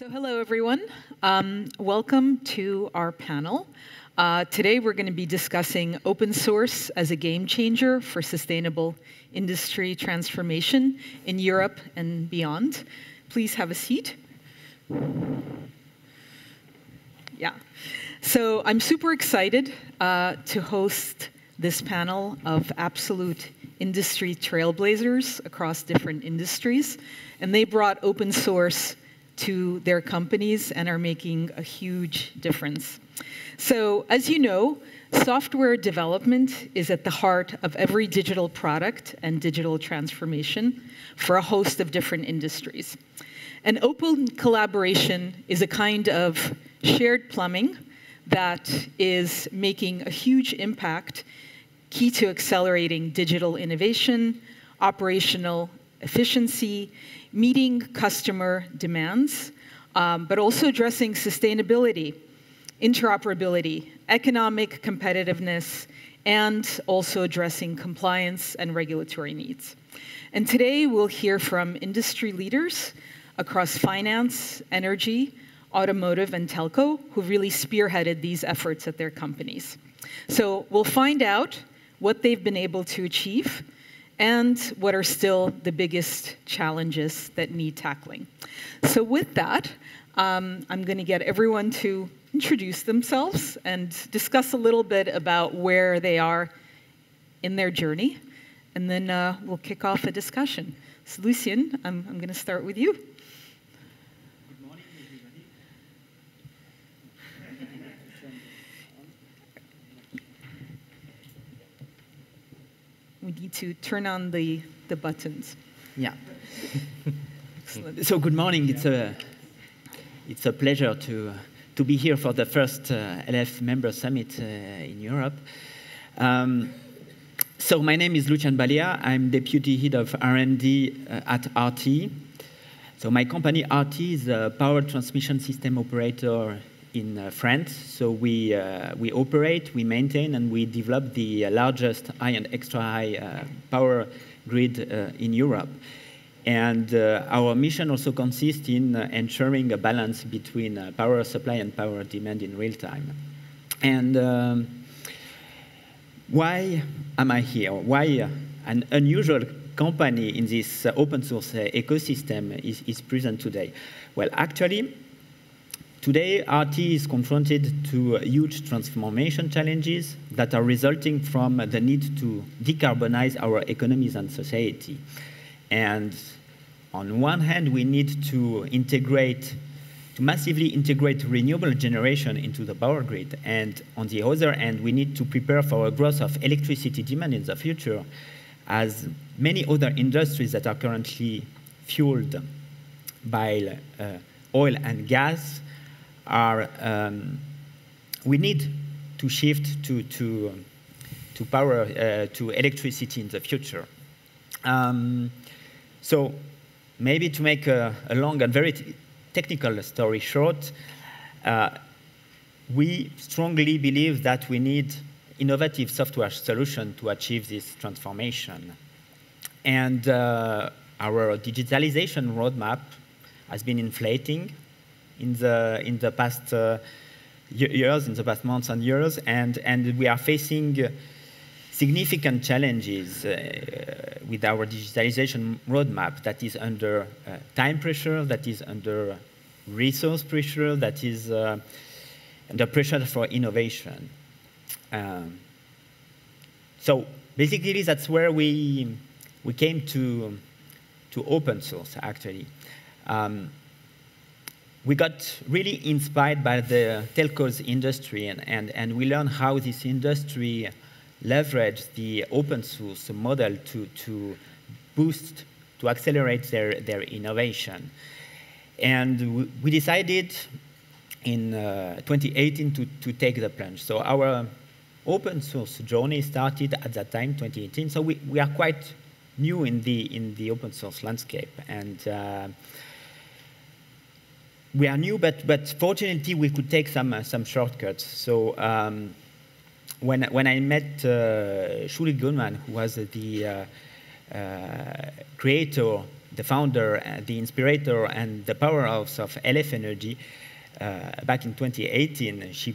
So hello, everyone. Um, welcome to our panel. Uh, today, we're going to be discussing open source as a game changer for sustainable industry transformation in Europe and beyond. Please have a seat. Yeah. So I'm super excited uh, to host this panel of absolute industry trailblazers across different industries. And they brought open source to their companies and are making a huge difference. So, as you know, software development is at the heart of every digital product and digital transformation for a host of different industries. And open collaboration is a kind of shared plumbing that is making a huge impact, key to accelerating digital innovation, operational efficiency, meeting customer demands, um, but also addressing sustainability, interoperability, economic competitiveness, and also addressing compliance and regulatory needs. And today we'll hear from industry leaders across finance, energy, automotive, and telco who really spearheaded these efforts at their companies. So we'll find out what they've been able to achieve and what are still the biggest challenges that need tackling. So, with that, um, I'm going to get everyone to introduce themselves and discuss a little bit about where they are in their journey, and then uh, we'll kick off a discussion. So, Lucian, I'm, I'm going to start with you. We need to turn on the, the buttons. Yeah. so good morning. It's a, it's a pleasure to, to be here for the first uh, LF member summit uh, in Europe. Um, so my name is Lucian Balea. I'm deputy head of R&D uh, at RT. So my company RT is a power transmission system operator in uh, France. So we, uh, we operate, we maintain, and we develop the largest high and extra high uh, power grid uh, in Europe. And uh, our mission also consists in uh, ensuring a balance between power supply and power demand in real time. And um, why am I here? Why an unusual company in this open source ecosystem is, is present today? Well, actually, Today, RT is confronted to huge transformation challenges that are resulting from the need to decarbonize our economies and society. And on one hand, we need to integrate, to massively integrate renewable generation into the power grid. And on the other hand, we need to prepare for a growth of electricity demand in the future, as many other industries that are currently fueled by uh, oil and gas are um, we need to shift to, to, to power, uh, to electricity in the future. Um, so maybe to make a, a long and very technical story short, uh, we strongly believe that we need innovative software solution to achieve this transformation. And uh, our digitalization roadmap has been inflating in the in the past uh, years, in the past months and years, and and we are facing significant challenges uh, with our digitalization roadmap that is under uh, time pressure, that is under resource pressure, that is uh, under pressure for innovation. Um, so basically, that's where we we came to to open source actually. Um, we got really inspired by the telcos industry and, and, and we learned how this industry leveraged the open source model to, to boost, to accelerate their, their innovation. And we decided in uh, 2018 to, to take the plunge. So our open source journey started at that time, 2018. So we, we are quite new in the, in the open source landscape. And uh, we are new, but, but fortunately we could take some, uh, some shortcuts. So um, when, when I met uh, Shuli Goodman, who was the uh, uh, creator the founder, uh, the inspirator, and the powerhouse of LF Energy, back in 2018, she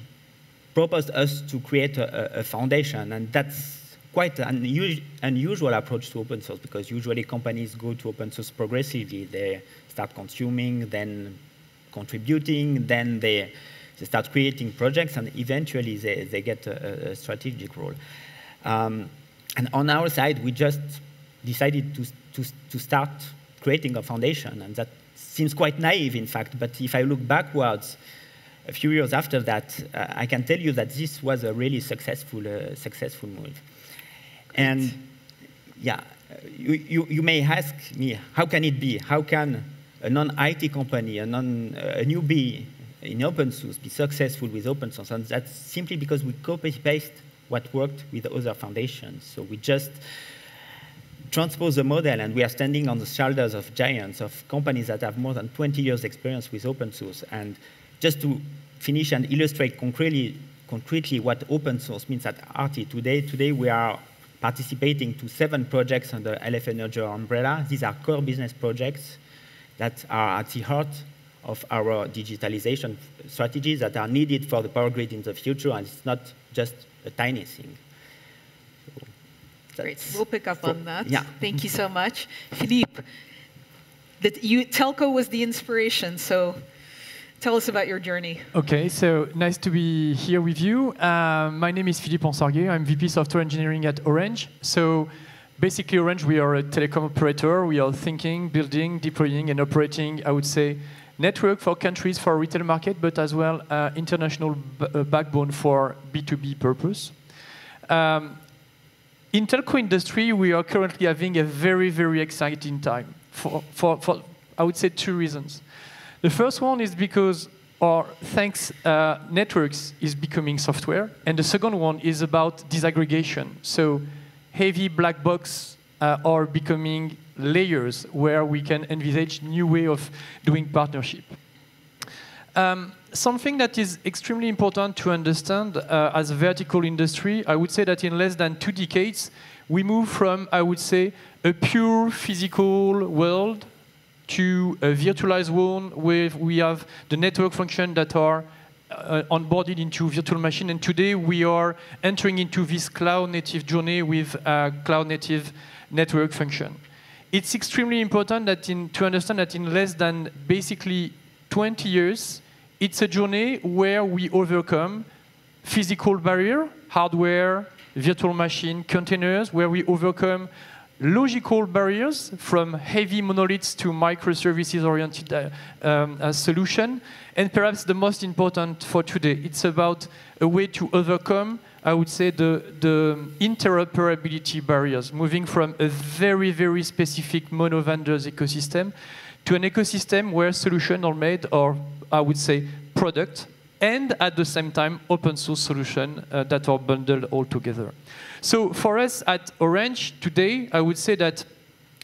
proposed us to create a, a foundation, and that's quite an unusual approach to open source because usually companies go to open source progressively. They start consuming, then contributing, then they, they start creating projects, and eventually they, they get a, a strategic role. Um, and on our side, we just decided to, to, to start creating a foundation, and that seems quite naive, in fact, but if I look backwards, a few years after that, uh, I can tell you that this was a really successful, uh, successful move. Great. And yeah, you, you, you, may ask me, how can it be? How can a non-IT company, a, non, a newbie in open source be successful with open source? And that's simply because we copy-paste what worked with other foundations. So we just transpose the model and we are standing on the shoulders of giants, of companies that have more than 20 years experience with open source. And just to finish and illustrate concretely, concretely what open source means at RT today, today we are participating to seven projects under LF Energy umbrella. These are core business projects that are at the heart of our digitalization strategies that are needed for the power grid in the future, and it's not just a tiny thing. So Great. We'll pick up on that. Yeah. Thank you so much. Philippe, that you, Telco was the inspiration, so tell us about your journey. Okay, so nice to be here with you. Uh, my name is Philippe Ensarguet. I'm VP Software Engineering at Orange. So basically, Orange, we are a telecom operator. We are thinking, building, deploying, and operating, I would say, network for countries for retail market, but as well uh, international uh, backbone for B2B purpose. Um, in telco industry, we are currently having a very, very exciting time for, for, for I would say, two reasons. The first one is because our thanks uh, networks is becoming software, and the second one is about disaggregation. So heavy black box uh, are becoming layers where we can envisage new way of doing partnership. Um, something that is extremely important to understand uh, as a vertical industry, I would say that in less than two decades, we move from, I would say, a pure physical world to a virtualized one where we have the network function that are uh, onboarded into virtual machine. And today we are entering into this cloud native journey with cloud native network function. It's extremely important that in, to understand that in less than basically 20 years, it's a journey where we overcome physical barrier, hardware, virtual machine, containers, where we overcome logical barriers from heavy monoliths to microservices-oriented uh, um, uh, solution. And perhaps the most important for today, it's about a way to overcome, I would say, the, the interoperability barriers, moving from a very, very specific mono-vendors ecosystem to an ecosystem where solutions are made, or I would say, product, and at the same time, open source solutions uh, that are bundled all together. So for us at Orange today, I would say that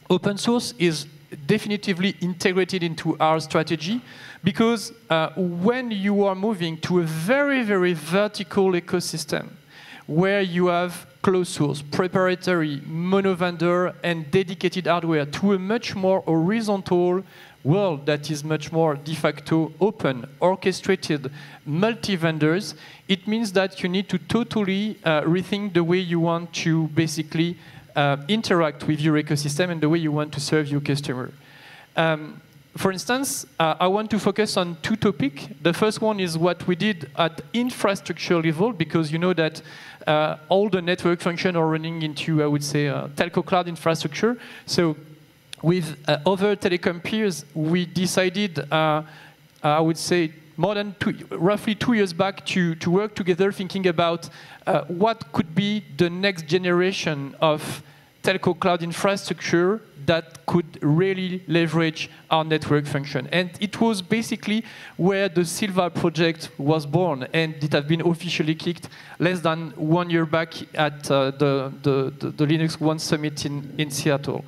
open source is definitively integrated into our strategy because uh, when you are moving to a very, very vertical ecosystem where you have closed source, preparatory, mono vendor, and dedicated hardware to a much more horizontal world that is much more de facto open, orchestrated, multi-vendors, it means that you need to totally uh, rethink the way you want to basically uh, interact with your ecosystem and the way you want to serve your customer. Um, for instance, uh, I want to focus on two topics. The first one is what we did at infrastructure level, because you know that uh, all the network functions are running into, I would say, uh, telco cloud infrastructure. So with uh, other telecom peers, we decided, uh, I would say, more than two, roughly two years back to, to work together thinking about uh, what could be the next generation of telco cloud infrastructure that could really leverage our network function. And it was basically where the Sylva project was born, and it had been officially kicked less than one year back at uh, the, the, the, the Linux One Summit in, in Seattle.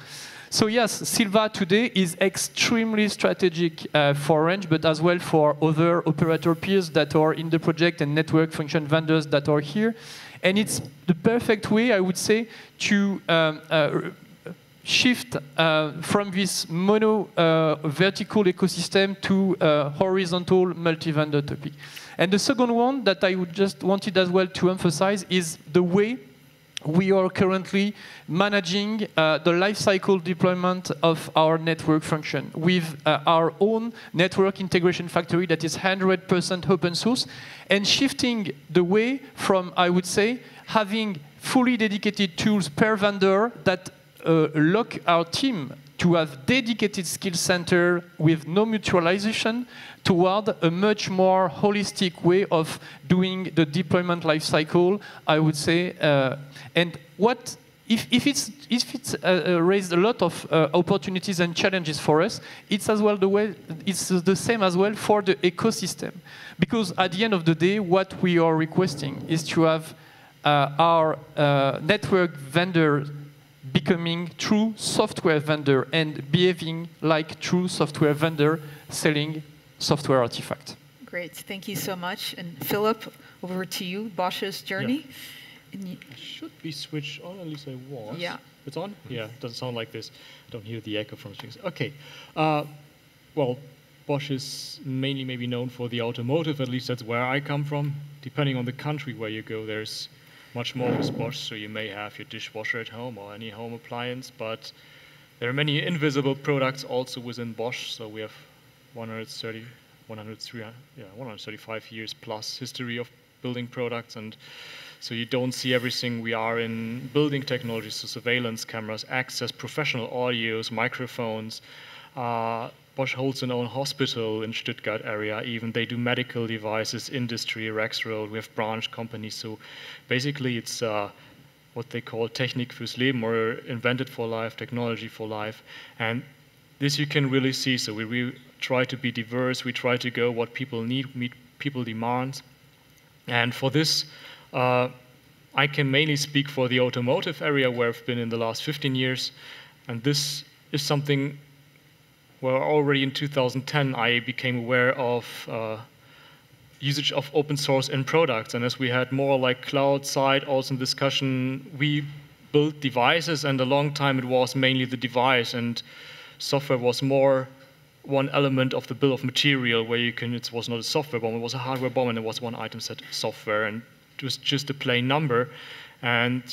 So yes, Sylva today is extremely strategic uh, for Orange, but as well for other operator peers that are in the project and network function vendors that are here. And it's the perfect way, I would say, to um, uh, shift uh, from this mono uh, vertical ecosystem to uh, horizontal multi-vendor topic. And the second one that I would just wanted as well to emphasize is the way we are currently managing uh, the lifecycle deployment of our network function with uh, our own network integration factory that is 100% open source and shifting the way from, I would say, having fully dedicated tools per vendor that uh, lock our team to have dedicated skill center with no mutualization toward a much more holistic way of doing the deployment lifecycle, I would say. Uh, and what if, if, it's, if it's uh, uh, raised a lot of uh, opportunities and challenges for us, it's as well the way it's the same as well for the ecosystem, because at the end of the day, what we are requesting is to have uh, our uh, network vendor becoming true software vendor and behaving like true software vendor selling software artifact. Great, thank you so much. And Philipp, over to you, Bosch's journey. Yeah. I should be switched on, at least I was. Yeah. It's on? Yeah, it doesn't sound like this. I don't hear the echo from things. Okay. Uh, well, Bosch is mainly maybe known for the automotive, at least that's where I come from. Depending on the country where you go, there's much more with Bosch, so you may have your dishwasher at home or any home appliance, but there are many invisible products also within Bosch, so we have 130, 103, yeah, 135 years plus history of building products, and so you don't see everything. We are in building technologies, so surveillance cameras, access, professional audios, microphones. Uh, Bosch holds an own hospital in Stuttgart area. Even they do medical devices, industry, Rexroth. We have branch companies. So basically, it's uh, what they call Technik fürs Leben or invented for life, technology for life. And this you can really see. So we, we try to be diverse. We try to go what people need, meet people demands. And for this, uh, I can mainly speak for the automotive area where I've been in the last 15 years. And this is something where already in 2010 I became aware of uh, usage of open source in products. And as we had more like cloud side also in discussion, we built devices and a long time it was mainly the device and software was more one element of the bill of material where you can, it was not a software bomb, it was a hardware bomb and it was one item set software and it was just a plain number. And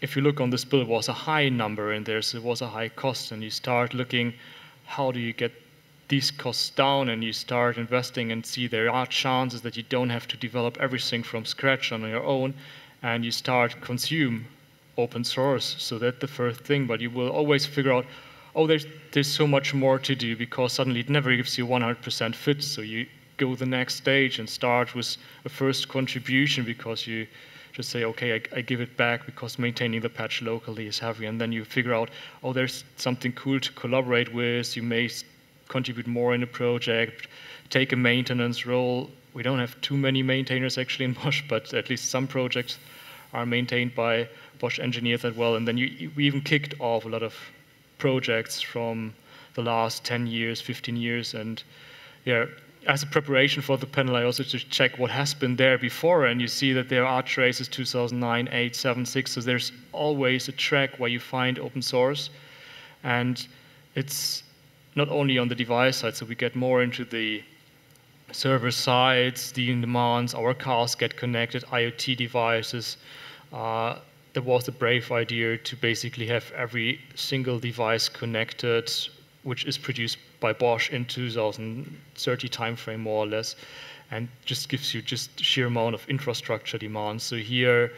if you look on this bill, it was a high number and there's, it was a high cost and you start looking how do you get these costs down and you start investing and see there are chances that you don't have to develop everything from scratch on your own and you start consume open source. So that's the first thing but you will always figure out oh there's there's so much more to do because suddenly it never gives you 100% fit. So you go the next stage and start with a first contribution because you just say, okay, I, I, give it back because maintaining the patch locally is heavy. And then you figure out, oh, there's something cool to collaborate with. You may contribute more in a project, take a maintenance role. We don't have too many maintainers actually in Bosch, but at least some projects are maintained by Bosch engineers as well. And then you, we even kicked off a lot of projects from the last 10 years, 15 years. And yeah, as a preparation for the panel, I also just check what has been there before, and you see that there are traces 2009, 8, 7, 6. So there's always a track where you find open source, and it's not only on the device side. So we get more into the server sides, the demands. Our cars get connected, IoT devices. Uh, there was a brave idea to basically have every single device connected, which is produced by Bosch in 2030 timeframe, more or less, and just gives you just sheer amount of infrastructure demand. So here,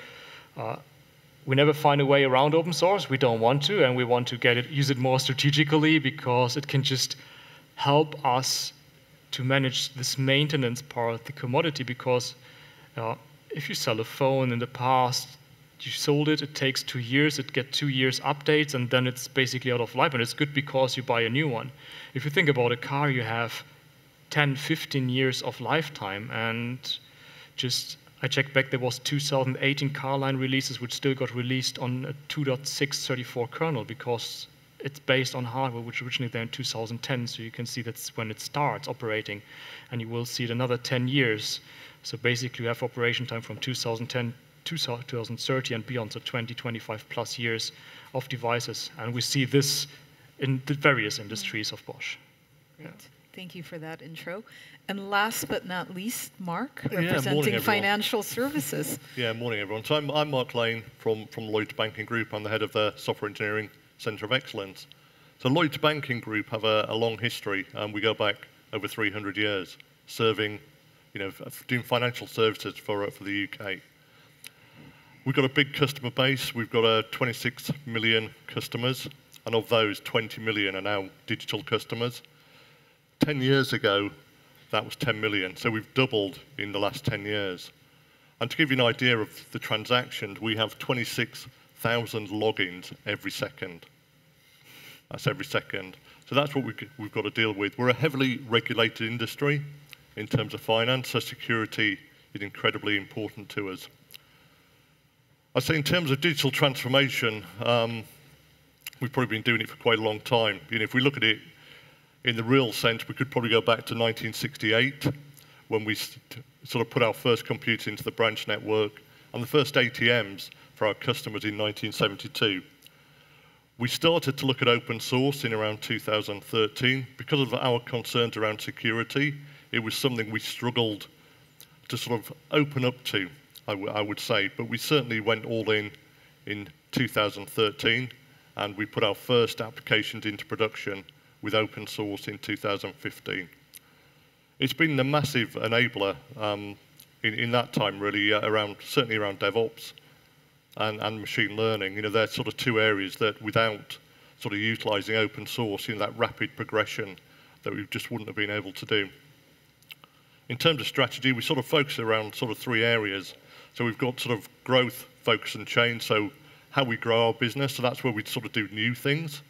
uh, we never find a way around open source. We don't want to, and we want to get it, use it more strategically because it can just help us to manage this maintenance part, of the commodity. Because uh, if you sell a phone in the past, you sold it, it takes two years, it gets two years updates, and then it's basically out of life. And it's good because you buy a new one. If you think about a car, you have 10, 15 years of lifetime. And just, I checked back, there was 2018 car line releases, which still got released on a 2.634 kernel because it's based on hardware which originally there in 2010. So you can see that's when it starts operating. And you will see it another 10 years. So basically, you have operation time from 2010 2030 and beyond, so 20, 25 plus years of devices. And we see this in the various industries of Bosch. Great. Yeah. Thank you for that intro. And last but not least, Mark, yeah, representing morning, financial services. Yeah, morning everyone. So I'm, I'm Mark Lane from, from Lloyds Banking Group. I'm the head of the Software Engineering Centre of Excellence. So Lloyds Banking Group have a, a long history. Um, we go back over 300 years serving, you know, doing financial services for, uh, for the UK. We've got a big customer base. We've got uh, 26 million customers, and of those, 20 million are now digital customers. 10 years ago, that was 10 million. So we've doubled in the last 10 years. And to give you an idea of the transactions, we have 26,000 logins every second. That's every second. So that's what we've got to deal with. We're a heavily regulated industry in terms of finance, so security is incredibly important to us. I'd say in terms of digital transformation, um, we've probably been doing it for quite a long time. You know, if we look at it in the real sense, we could probably go back to 1968 when we sort of put our first computer into the branch network and the first ATMs for our customers in 1972. We started to look at open source in around 2013. Because of our concerns around security, it was something we struggled to sort of open up to, I, would say. But we certainly went all in in 2013, and we put our first applications into production with open source in 2015. It's been a massive enabler um, in, in, that time, really, uh, around certainly around DevOps and, and machine learning. You know, they're sort of two areas that without sort of utilizing open source, you know, that rapid progression that we just wouldn't have been able to do. In terms of strategy, we sort of focus around sort of three areas. So we've got sort of growth, focus, and change. So how we grow our business. So that's where we sort of do new things.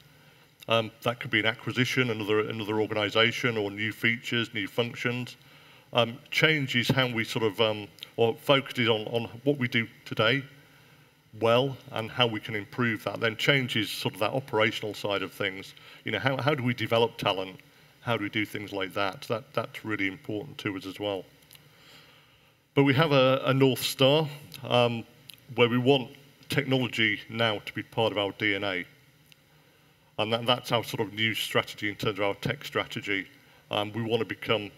Um, that could be an acquisition, another another organisation, or new features, new functions. Um, change is how we sort of um, or focuses on on what we do today well and how we can improve that. Then change is sort of that operational side of things. You know, how, how do we develop talent? How do we do things like that? that that's really important to us as well. But we have a, a North Star um, where we want technology now to be part of our DNA. And that, that's our sort of new strategy in terms of our tech strategy. Um, we want to become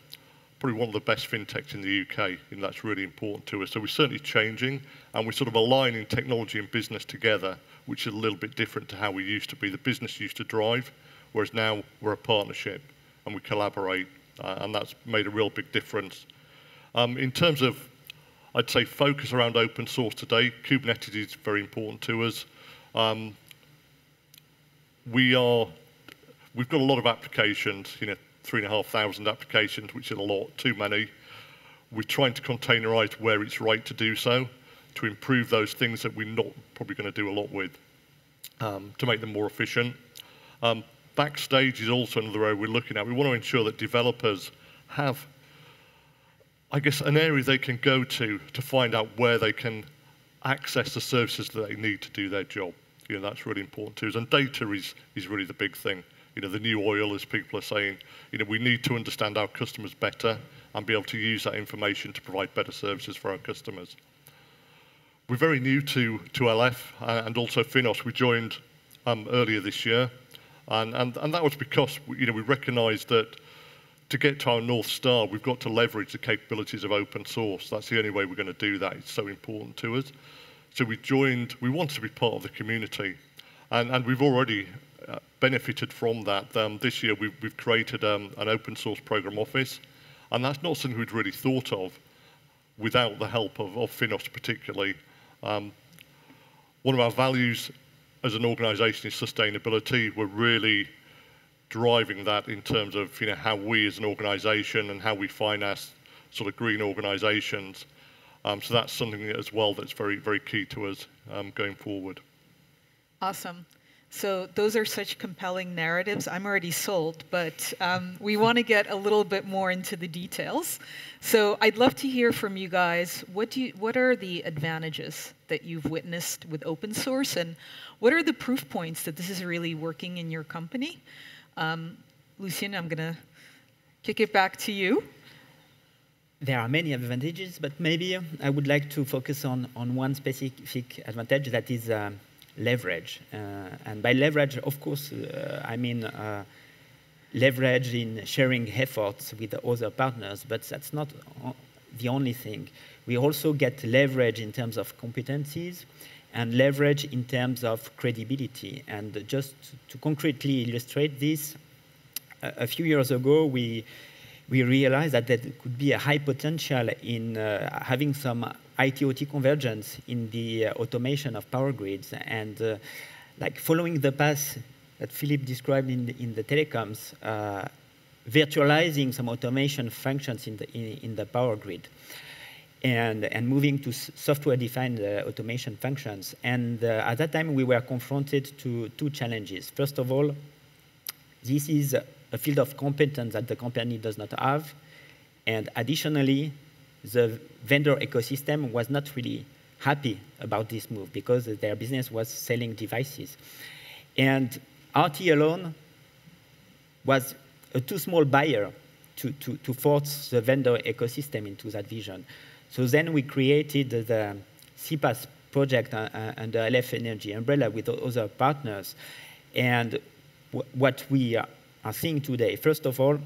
probably one of the best fintechs in the UK, and that's really important to us. So we're certainly changing, and we're sort of aligning technology and business together, which is a little bit different to how we used to be. The business used to drive, whereas now we're a partnership and we collaborate, uh, and that's made a real big difference. Um, in terms of, I'd say, focus around open source today, Kubernetes is very important to us. Um, we are, we've got a lot of applications, you know, three and a half thousand applications, which is a lot, too many. We're trying to containerize where it's right to do so, to improve those things that we're not probably going to do a lot with, um, to make them more efficient. Um, backstage is also another area we're looking at. We want to ensure that developers have, I guess, an area they can go to to find out where they can access the services that they need to do their job. You know, that's really important to us. And data is, is really the big thing you know, the new oil, as people are saying, you know, we need to understand our customers better and be able to use that information to provide better services for our customers. We're very new to, to LF uh, and also FINOS. We joined um, earlier this year, and, and, and that was because you know, we recognised that to get to our North Star, we've got to leverage the capabilities of open source. That's the only way we're going to do that. It's so important to us. So we joined, we wanted to be part of the community. And, and we've already uh, benefited from that. Um, this year we've, we've created um, an open source program office, and that's not something we'd really thought of without the help of, of FINOS particularly. Um, one of our values as an organisation is sustainability. We're really driving that in terms of you know how we as an organisation and how we finance sort of green organisations. Um, so that's something as well that's very very key to us um, going forward. Awesome. So those are such compelling narratives. I'm already sold, but um, we want to get a little bit more into the details. So I'd love to hear from you guys. What do you, what are the advantages that you've witnessed with open source, and what are the proof points that this is really working in your company? Um, Lucian, I'm going to kick it back to you. there are many advantages, but maybe I would like to focus on, on one specific advantage that is uh, leverage. Uh, and by leverage, of course, uh, I mean uh, leverage in sharing efforts with other partners, but that's not the only thing. We also get leverage in terms of competencies and leverage in terms of credibility. And just to concretely illustrate this, a, a few years ago, we, we realized that there could be a high potential in uh, having some IT-OT convergence in the uh, automation of power grids. And uh, like following the path that Philippe described in the, in the telecoms, uh, virtualizing some automation functions in the, in, in the power grid and, and moving to software-defined uh, automation functions. And uh, at that time, we were confronted to two challenges. First of all, this is a field of competence that the company does not have. And additionally, the vendor ecosystem was not really happy about this move because their business was selling devices. And RT alone was a too small buyer to, to, to force the vendor ecosystem into that vision. So then we created the SEAPATH project uh, uh, under LF Energy umbrella with other partners. And what we are seeing today, first of all,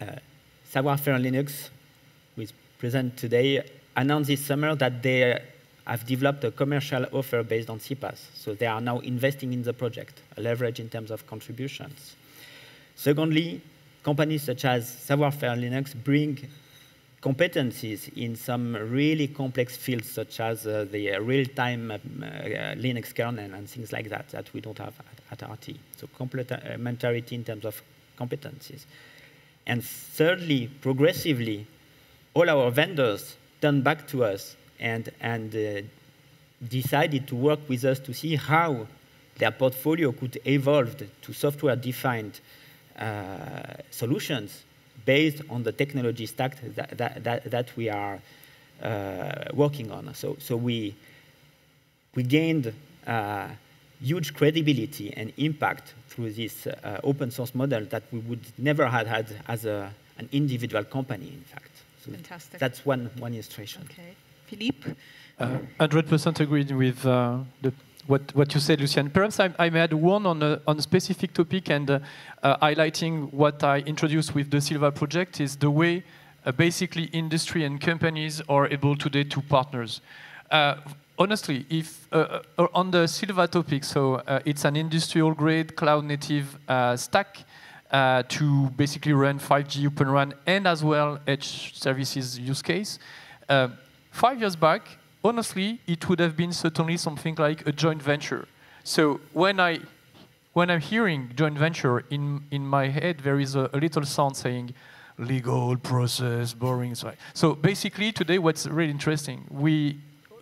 uh, Savoir-Faire Linux, is present today, announced this summer that they have developed a commercial offer based on SEAPATH. So they are now investing in the project, a leverage in terms of contributions. Secondly, companies such as Savoir-Faire Linux bring competencies in some really complex fields, such as uh, the uh, real-time uh, uh, Linux kernel and things like that, that we don't have at, at RT. So complementarity in terms of competencies. And thirdly, progressively, all our vendors turned back to us and, and uh, decided to work with us to see how their portfolio could evolve to software-defined uh, solutions based on the technology stack that, that, that, that we are uh, working on. So, so we, we gained uh, huge credibility and impact through this uh, open source model that we would never have had as a, an individual company, in fact. So Fantastic. That's one, one illustration. Okay. Philippe? 100% agreed with uh, the what, what you said, Lucian. Perhaps I, I may add one on a, on a specific topic and uh, uh, highlighting what I introduced with the Sylva project is the way uh, basically industry and companies are able today to partners. Uh, honestly, if uh, uh, on the Sylva topic, so it's an industrial grade cloud native stack to basically run 5G Open RAN and as well edge services use case. five years back, honestly, it would have been certainly something like a joint venture. So when I when I'm hearing joint venture in in my head, there is a, a little sound saying legal process, boring. So basically, today, what's really interesting, we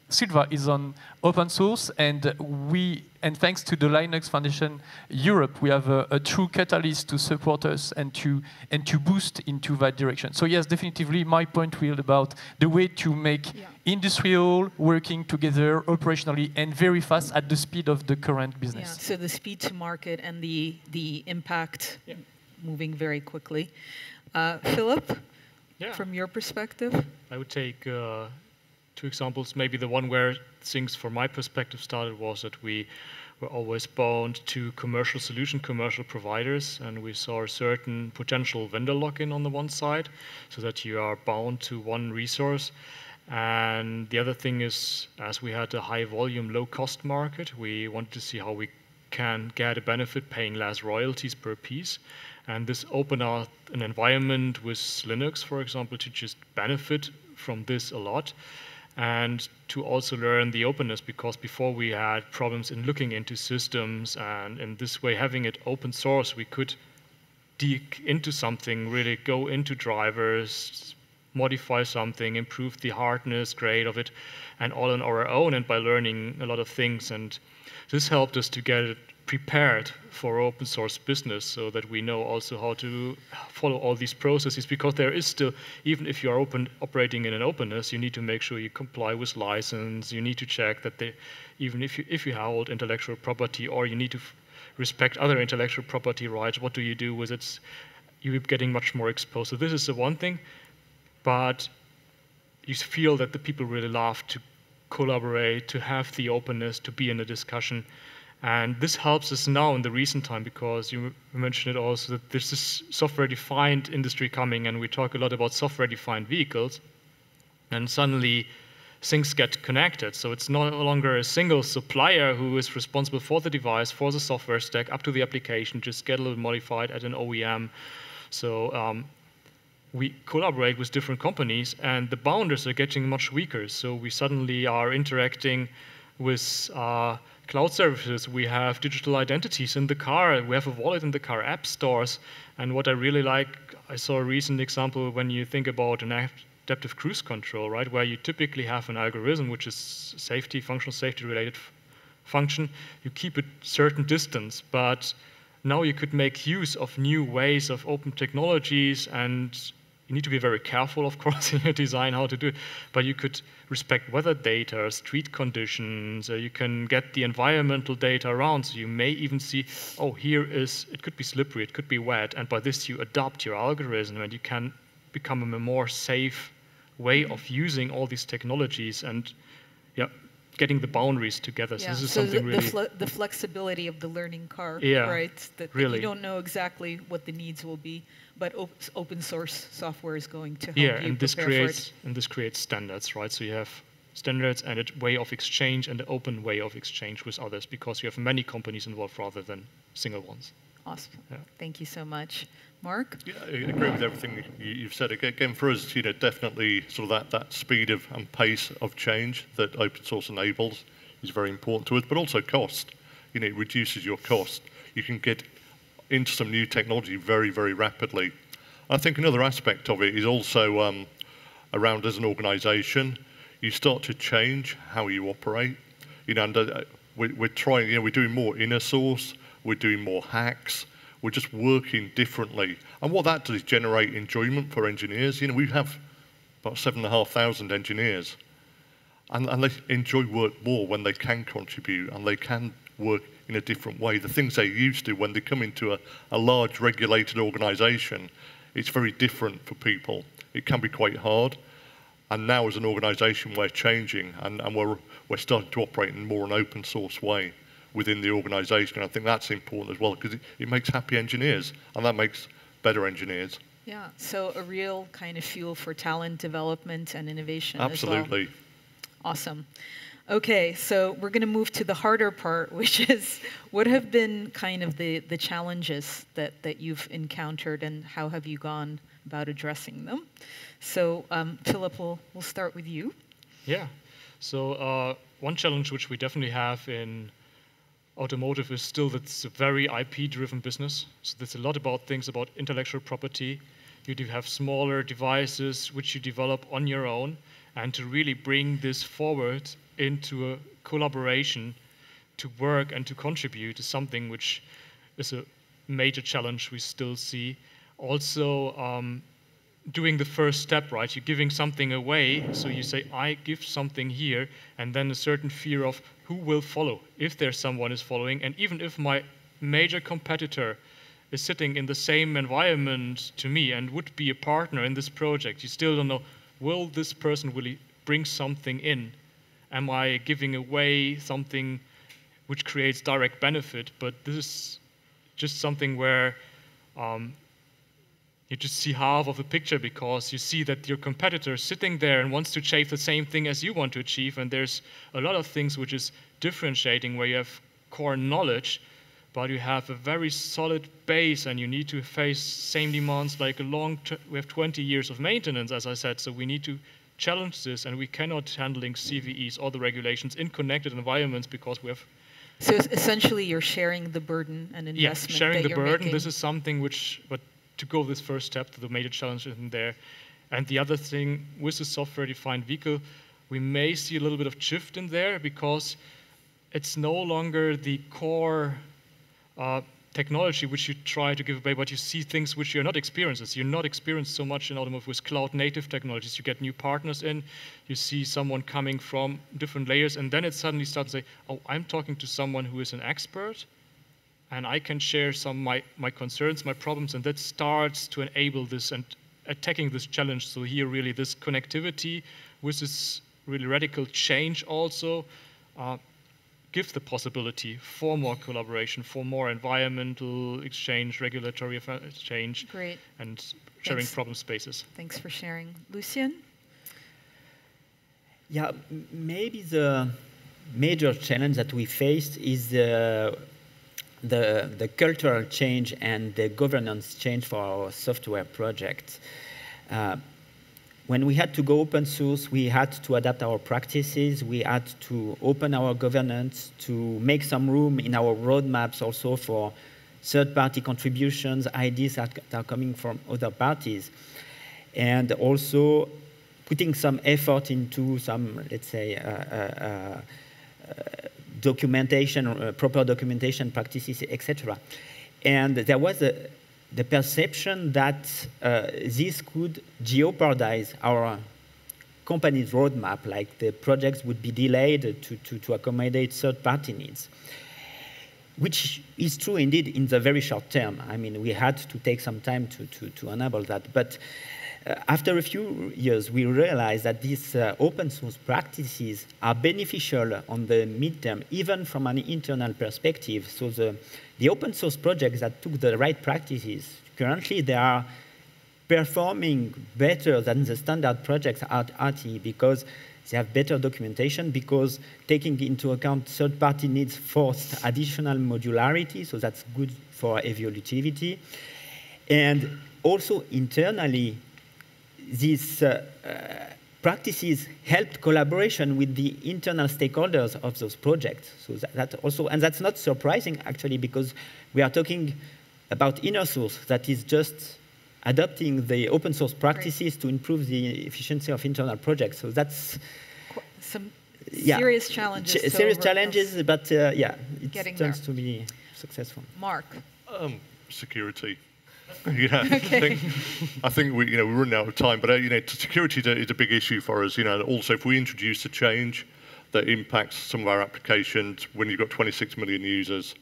Sylva is on open source, and we, and thanks to the Linux Foundation Europe, we have a, a, true catalyst to support us and to and to boost into that direction. So yes, definitively, my point will about the way to make yeah. industrial working together operationally and very fast at the speed of the current business. Yeah. So the speed to market and the the impact yeah. moving very quickly. Uh, Philipp, yeah. from your perspective, I would take. Uh, two examples. Maybe the one where things, from my perspective, started was that we were always bound to commercial solution, commercial providers, and we saw a certain potential vendor lock-in on the one side, so that you are bound to one resource. And the other thing is, as we had a high volume, low cost market, we wanted to see how we can get a benefit paying less royalties per piece. And this opened up an environment with Linux, for example, to just benefit from this a lot and to also learn the openness because before we had problems in looking into systems and in this way having it open source we could dig into something really go into drivers modify something improve the hardness grade of it and all on our own and by learning a lot of things. And this helped us to get it prepared for open source business so that we know also how to follow all these processes because there is still even if you are open operating in an openness you need to make sure you comply with license you need to check that they even if you if you hold intellectual property or you need to respect other intellectual property rights what do you do with it you're getting much more exposed so this is the one thing but you feel that the people really love to collaborate, to have the openness, to be in a discussion. And this helps us now in the recent time because you mentioned it also that there's this software defined industry coming, and we talk a lot about software defined vehicles. And suddenly, things get connected. So it's no longer a single supplier who is responsible for the device, for the software stack, up to the application, just get a little modified at an OEM. So um, we collaborate with different companies, and the boundaries are getting much weaker. So we suddenly are interacting with uh, cloud services. We have digital identities in the car. We have a wallet in the car, app stores. And what I really like, I saw a recent example when you think about an adaptive cruise control, right, where you typically have an algorithm which is safety, functional safety related function. You keep a certain distance, but now you could make use of new ways of open technologies and you need to be very careful, of course, in your design how to do it, but you could respect weather data, street conditions, uh, you can get the environmental data around, so you may even see, oh, here is, it could be slippery, it could be wet, and by this you adopt your algorithm and you can become a more safe way of using all these technologies and yeah, getting the boundaries together. Yeah. So this is so something the, really the, fle- the flexibility of the learning car, Yeah, right? That, that really. you don't know exactly what the needs will be, but op- open source software is going to help yeah, you and this prepare for creates and this creates standards, right? So you have standards and a way of exchange and an open way of exchange with others because you have many companies involved rather than single ones. Awesome. Yeah. Thank you so much. Mark? Yeah, I agree with everything you- you've said. Again, for us, you know, definitely sort of that, that speed of and pace of change that open source enables is very important to us, but also cost. You know, it reduces your cost. You can get into some new technology very, very rapidly. I think another aspect of it is also um, around as an organization, you start to change how you operate. You know, and uh, we're, we're trying, you know, we're doing more inner source, we're doing more hacks, we're just working differently. And what that does is generate enjoyment for engineers. You know, we have about seven and a half thousand engineers, and, and they enjoy work more when they can contribute and they can work in a different way. The things they used to when they come into a, a large regulated organization, it's very different for people. It can be quite hard. And now as an organization, we're changing and, and we're, we're starting to operate in more an open source way within the organization. I think that's important as well because it, it makes happy engineers and that makes better engineers. Yeah, so a real kind of fuel for talent development and innovation as well. Absolutely. Awesome. Okay, so we're going to move to the harder part, which is what have been kind of the, the challenges that, that you've encountered and how have you gone about addressing them? So, um, Philipp, we'll, we'll start with you. Yeah. So uh, one challenge which we definitely have in automotive is still that it's a very IP-driven business. So there's a lot about things about intellectual property. You do have smaller devices which you develop on your own, and to really bring this forward into a collaboration to work and to contribute is something which is a major challenge we still see. Also, um, doing the first step, right? You're giving something away, so you say, I give something here, and then a certain fear of who will follow, if there's someone is following, and even if my major competitor is sitting in the same environment to me and would be a partner in this project, you still don't know, will this person really bring something in? Am I giving away something which creates direct benefit? But this is just something where um, you just see half of the picture because you see that your competitor is sitting there and wants to achieve the same thing as you want to achieve. And there's a lot of things which is differentiating where you have core knowledge, but you have a very solid base and you need to face same demands like a long we have 20 years of maintenance as i said so we need to challenge this and we cannot handling cves or the regulations in connected environments because we have So essentially, you're sharing the burden and investment sharing that the burden. making. This is something which, but to go this first step, to the major challenge in there. And the other thing with the software-defined vehicle, we may see a little bit of shift in there because it's no longer the core uh, technology which you try to give away, but you see things which you're not experiencing. You're not experienced so much in automotive with cloud-native technologies. You get new partners in, you see someone coming from different layers, and then it suddenly starts to say, "Oh, I'm talking to someone who is an expert." And I can share some my, my concerns, my problems, and that starts to enable this and attacking this challenge. So here, really, this connectivity with this really radical change also uh, give the possibility for more collaboration, for more environmental exchange, regulatory exchange, Great. and sharing Thanks. problem spaces. Thanks for sharing. Lucian? Yeah, maybe the major challenge that we faced is the, the, the cultural change and the governance change for our software project. Uh, when we had to go open source, we had to adapt our practices, we had to open our governance, to make some room in our roadmaps also for third-party contributions, ideas that are coming from other parties, and also putting some effort into some, let's say, uh, uh, uh, documentation, uh, proper documentation practices, etc. And there was a, the perception that uh, this could jeopardize our company's roadmap, like the projects would be delayed to, to, to accommodate third-party needs, which is true indeed in the very short term. I mean, we had to take some time to, to, to enable that. But after a few years, we realized that these uh, open source practices are beneficial on the midterm, even from an internal perspective. So the, the open source projects that took the right practices, currently they are performing better than the standard projects at RTE because they have better documentation, because taking into account third-party needs forced additional modularity, so that's good for evolutivity. And also internally, these uh, uh, practices helped collaboration with the internal stakeholders of those projects. So that, that also, and that's not surprising actually, because we are talking about inner source that is just adopting the open source practices to improve the efficiency of internal projects. So that's Qu- Some yeah, serious challenges. ch- serious challenges, but uh, yeah, it Getting turns there. to be successful. Mark. Um, security. yeah, I think I think we you know we're running out of time, but uh, you know security is a, is a big issue for us. You know, also if we introduce a change that impacts some of our applications, when you've got 26 million users,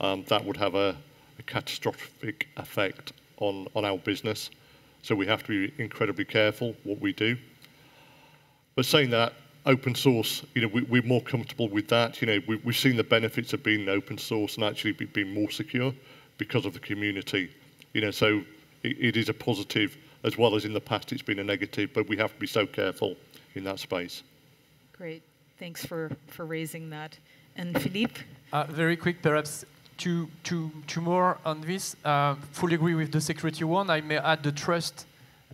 um, that would have a, a catastrophic effect on on our business. So we have to be incredibly careful what we do. But saying that, open source, you know, we, we're more comfortable with that. You know, we, we've seen the benefits of being open source and actually be, being more secure because of the community. You know, so it, it is a positive as well as in the past it's been a negative, but we have to be so careful in that space. Great. Thanks for, for raising that. And Philippe? Uh, very quick, perhaps two, two, two more on this. Uh, fully agree with the security one. I may add the trust,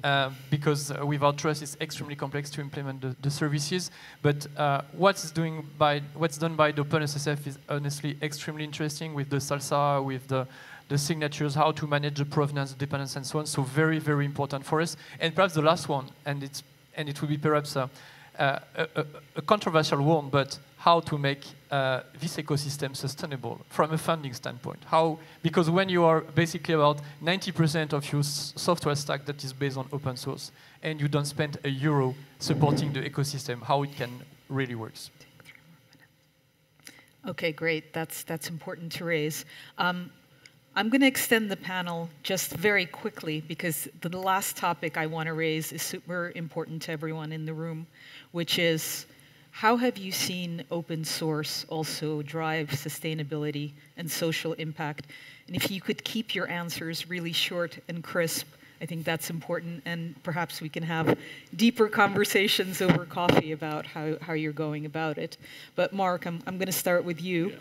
uh, because uh, without trust, it's extremely complex to implement the, the services. But uh, what's, doing by, what's done by the OpenSSF is honestly extremely interesting with the SLSA, with the, the signatures, how to manage the provenance, dependence, and so on. So very, very important for us. And perhaps the last one, and, it's, and it will be perhaps uh, uh, a, a, a controversial one, but how to make uh, this ecosystem sustainable from a funding standpoint. How, because when you are basically about 90% of your software stack that is based on open source, and you don't spend a euro supporting the ecosystem, how it can really works. Okay, great. That's, that's important to raise. Um, I'm going to extend the panel just very quickly because the last topic I want to raise is super important to everyone in the room, which is how have you seen open source also drive sustainability and social impact? And if you could keep your answers really short and crisp, I think that's important, and perhaps we can have deeper conversations over coffee about how, how you're going about it. But Mark, I'm, I'm going to start with you. So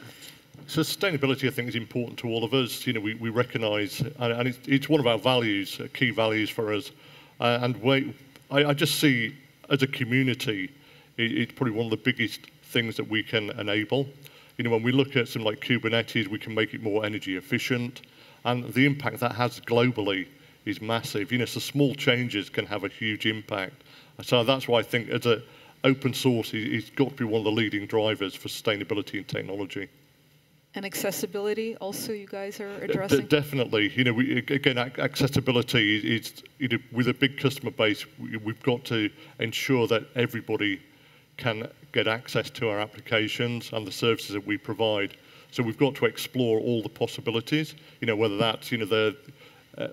sustainability, I think, is important to all of us. You know, we, we recognise, and, and it's, it's one of our values, uh, key values for us. Uh, and we, I, I just see, as a community, it, it's probably one of the biggest things that we can enable. You know, when we look at something like Kubernetes, we can make it more energy efficient, and the impact that has globally is massive. You know, so small changes can have a huge impact. So that's why I think, as a open source, it, it's got to be one of the leading drivers for sustainability and technology. And accessibility, also, you guys are addressing? definitely. You know, we, again, accessibility is, you know, with a big customer base, we, we've got to ensure that everybody can get access to our applications and the services that we provide. So we've got to explore all the possibilities. You know, whether that's you know the uh,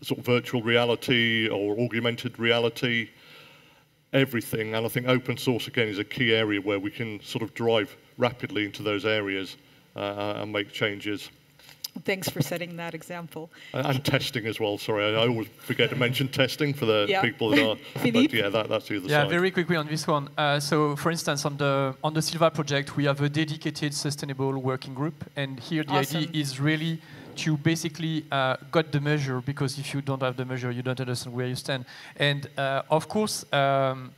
sort of virtual reality or augmented reality, everything. And I think open source, again, is a key area where we can sort of drive rapidly into those areas and make changes. Thanks for setting that example. And testing as well. Sorry, I, I always forget to mention testing for the yeah. people that are. but yeah, that, that's the other yeah, side. very quickly on this one. Uh, so, for instance, on the on the Sylva project, we have a dedicated sustainable working group, and here the awesome. idea is really to basically uh, got the measure because if you don't have the measure, you don't understand where you stand. And uh, of course. Um,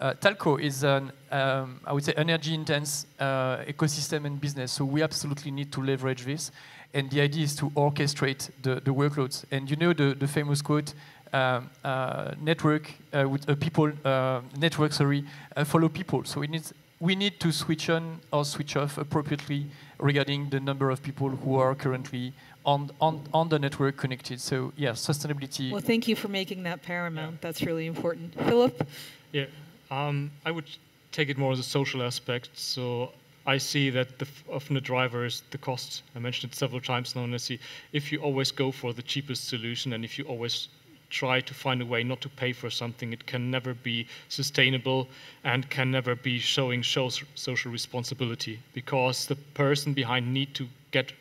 uh, Telco is an, um, I would say, energy intense uh, ecosystem and business, so we absolutely need to leverage this and the idea is to orchestrate the, the workloads. And you know the, the famous quote, um, uh, network uh, with uh, people uh, network, sorry, uh, follow people. So we need we need to switch on or switch off appropriately regarding the number of people who are currently on on on the network connected. So yeah, sustainability. Well, thank you for making that paramount. Yeah. That's really important, Philipp. Yeah, um, I would take it more as a social aspect. So I see that the, often the driver is the cost. I mentioned it several times now, and I see if you always go for the cheapest solution and if you always try to find a way not to pay for something, it can never be sustainable and can never be showing shows social responsibility because the person behind need to get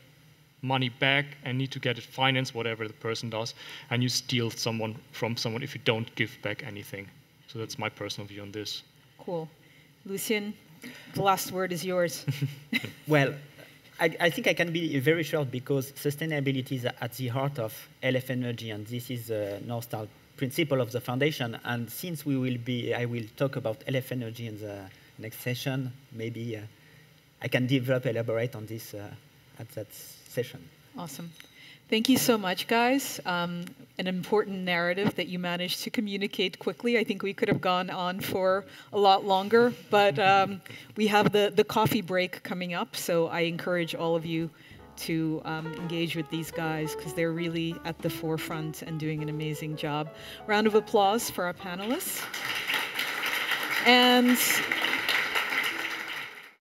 money back and need to get it financed, whatever the person does, and you steal someone from someone if you don't give back anything. So that's my personal view on this. Cool. Lucian, the last word is yours. well, I, I, think I can be very short because sustainability is at the heart of LF Energy, and this is the North Star principle of the foundation. And since we will be, I will talk about LF Energy in the next session. Maybe uh, I can develop, elaborate on this uh, at that session. Awesome. Thank you so much, guys. Um, an important narrative that you managed to communicate quickly. I think we could have gone on for a lot longer, but um, we have the, the coffee break coming up, so I encourage all of you to um, engage with these guys because they're really at the forefront and doing an amazing job. Round of applause for our panelists. And